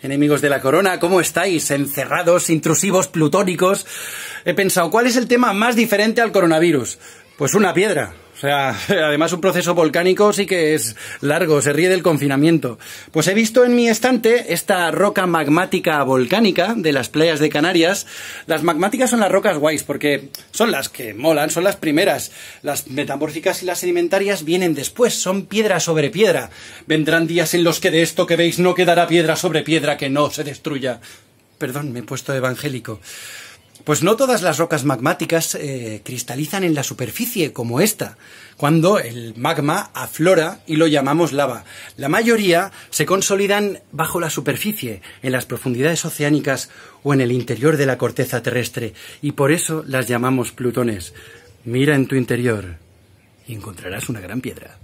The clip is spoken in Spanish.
Enemigos de la corona, ¿cómo estáis? Encerrados, intrusivos, plutónicos. He pensado, ¿cuál es el tema más diferente al coronavirus? Pues una piedra. O sea, además un proceso volcánico sí que es largo, se ríe del confinamiento. Pues he visto en mi estante esta roca magmática volcánica de las playas de Canarias. Las magmáticas son las rocas guays porque son las que molan, son las primeras. Las metamórficas y las sedimentarias vienen después, son piedra sobre piedra. Vendrán días en los que de esto que veis no quedará piedra sobre piedra que no se destruya. Perdón, me he puesto evangélico. Pues no todas las rocas magmáticas eh, cristalizan en la superficie, como esta, cuando el magma aflora y lo llamamos lava. La mayoría se consolidan bajo la superficie, en las profundidades oceánicas o en el interior de la corteza terrestre, y por eso las llamamos plutones. Mira en tu interior y encontrarás una gran piedra.